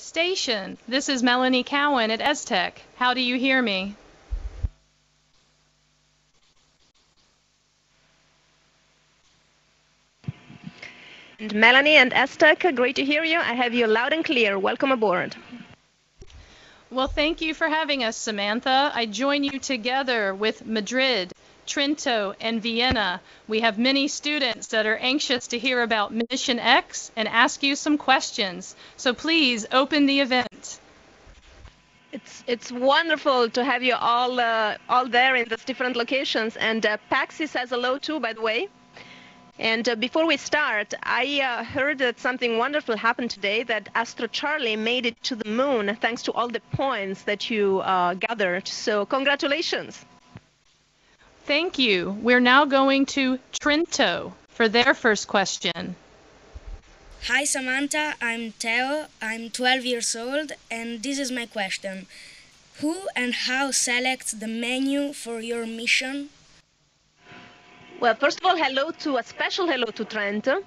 Station, this is Melanie Cowan at ESTEC. How do you hear me? And Melanie and ESTEC, great to hear you. I have you loud and clear. Welcome aboard. Well, thank you for having us, Samantha. I join you together with Madrid, Trento, and Vienna. We have many students that are anxious to hear about Mission X and ask you some questions. So please open the event. It's it's wonderful to have you all uh, all there in these different locations. And uh, Paxi says hello too, by the way. And uh, before we start, I uh, heard that something wonderful happened today, that Astro Charlie made it to the moon thanks to all the points that you uh, gathered. So congratulations. Thank you. We're now going to Trento for their first question. Hi Samantha, I'm Teo, I'm 12 years old, and this is my question. Who and how selects the menu for your mission? Well, first of all, hello to a special hello to Trento,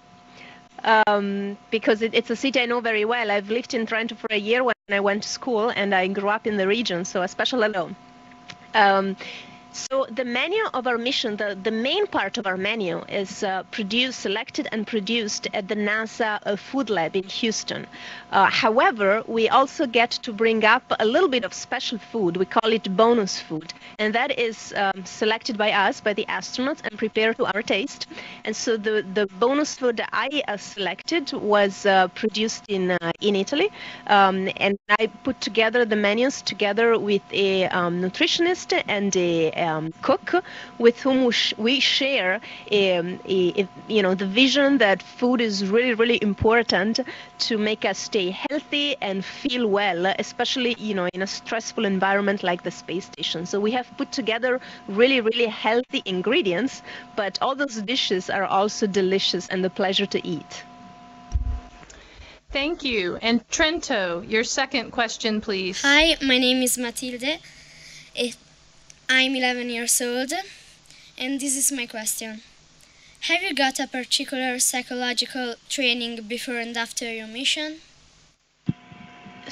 um, because it, it's a city I know very well. I've lived in Trento for a year when I went to school, and I grew up in the region, so a special hello. Um, so the menu of our mission, the, the main part of our menu is uh, produced, selected and produced at the NASA uh, Food Lab in Houston. Uh, however, we also get to bring up a little bit of special food. We call it bonus food. And that is um, selected by us, by the astronauts, and prepared to our taste. And so the, the bonus food that I uh, selected was uh, produced in, uh, in Italy. Um, and I put together the menus together with a um, nutritionist and a um, cook with whom we, sh we share um, a, a, you know the vision that food is really really important to make us stay healthy and feel well especially you know in a stressful environment like the space station so we have put together really really healthy ingredients but all those dishes are also delicious and a pleasure to eat Thank you. And Trento, your second question, please. Hi, my name is Matilde. I'm 11 years old, and this is my question. Have you got a particular psychological training before and after your mission?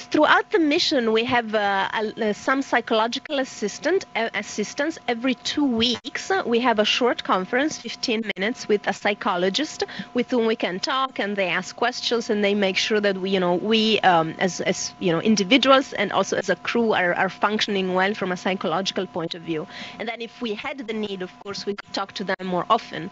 Throughout the mission, we have uh, uh, some psychological assistant uh, assistance every two weeks. We have a short conference, 15 minutes, with a psychologist with whom we can talk, and they ask questions, and they make sure that we, you know, we um, as, as you know individuals and also as a crew are, are functioning well from a psychological point of view. And then if we had the need, of course, we could talk to them more often.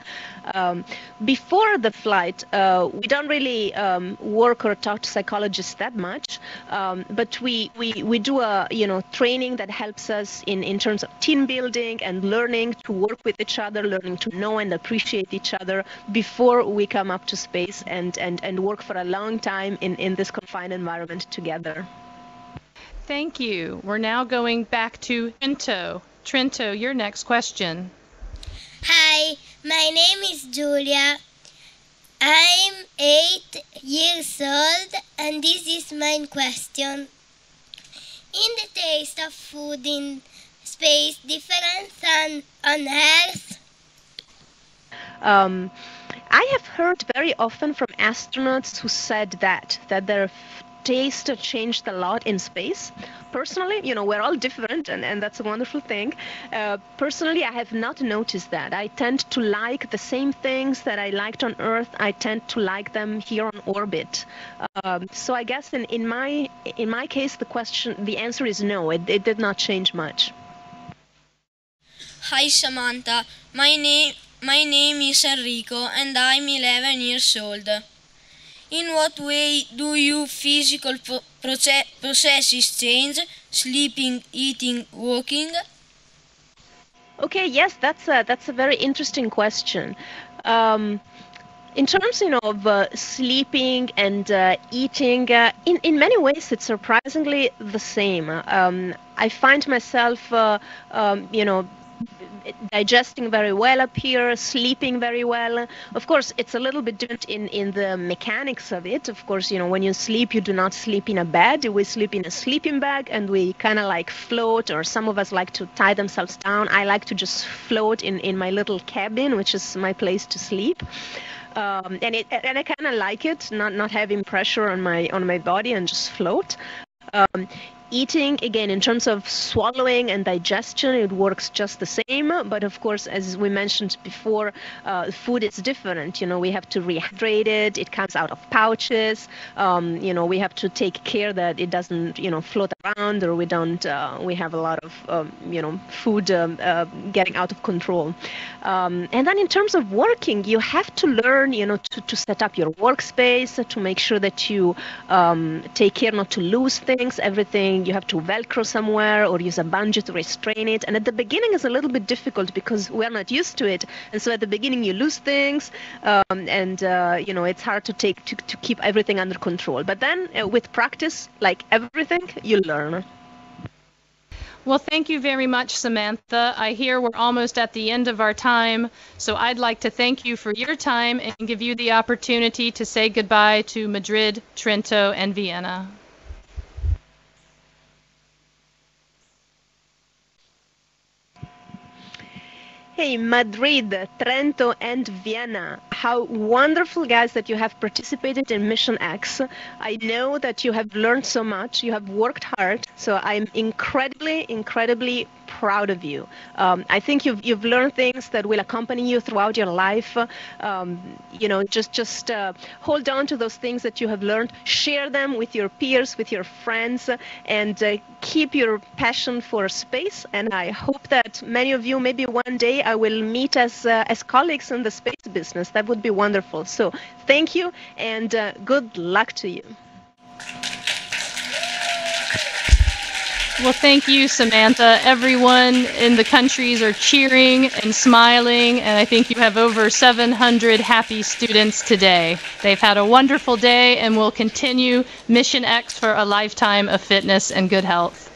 Um, before the flight, uh, we don't really um, work or talk to psychologists that much. Um, but we, we, we do a you know training that helps us in, in terms of team building and learning to work with each other, learning to know and appreciate each other before we come up to space and, and, and work for a long time in, in this confined environment together. Thank you. We're now going back to Trento. Trento, your next question. Hi, my name is Julia. I'm eight years old, and this is my question. In the taste of food in space different than on Earth? Um, I have heard very often from astronauts who said that that their taste changed a lot in space. Personally, you know, we're all different, and, and that's a wonderful thing. Uh, personally, I have not noticed that. I tend to like the same things that I liked on Earth. I tend to like them here on orbit. Um, so I guess in, in my in my case, the question, the answer is no. It, it did not change much. Hi Samantha, my name my name is Enrico and I'm 11 years old. In what way do your physical proce processes change? Sleeping, eating, walking? Okay, yes, that's a that's a very interesting question. Um, in terms you know, of uh, sleeping and uh, eating, uh, in in many ways, it's surprisingly the same. Um, I find myself, uh, um, you know, digesting very well up here, sleeping very well. Of course, it's a little bit different in, in the mechanics of it. Of course, you know, when you sleep, you do not sleep in a bed. We sleep in a sleeping bag and we kind of like float, or some of us like to tie themselves down. I like to just float in, in my little cabin, which is my place to sleep. um, and it and I kind of like it, not not having pressure on my on my body and just float. Um, eating again in terms of swallowing and digestion it works just the same. But of course as we mentioned before uh, food is different. You know we have to rehydrate it. It comes out of pouches. Um, you know we have to take care that it doesn't you know float around or we don't uh, we have a lot of um, you know food um, uh, getting out of control. Um, and then in terms of working you have to learn you know to, to set up your workspace to make sure that you um, take care not to lose things. Everything you have to velcro somewhere or use a bungee to restrain it and at the beginning it's a little bit difficult because we're not used to it and so at the beginning you lose things um, and uh, you know it's hard to take to, to keep everything under control but then uh, with practice like everything you learn well, thank you very much, Samantha. I hear we're almost at the end of our time, so I'd like to thank you for your time and give you the opportunity to say goodbye to Madrid, Trento, and Vienna. Hey, Madrid, Trento, and Vienna. How wonderful, guys, that you have participated in Mission X. I know that you have learned so much. You have worked hard. So I'm incredibly, incredibly proud of you. Um, I think you've you've learned things that will accompany you throughout your life. Um, you know, just just uh, hold on to those things that you have learned. Share them with your peers, with your friends, and uh, keep your passion for space. And I hope that many of you, maybe one day, I will meet as uh, as colleagues in the space business. That would be wonderful. So thank you, and uh, good luck to you. Well, thank you, Samantha. Everyone in the countries are cheering and smiling, and I think you have over 700 happy students today. They've had a wonderful day and will continue Mission X for a lifetime of fitness and good health.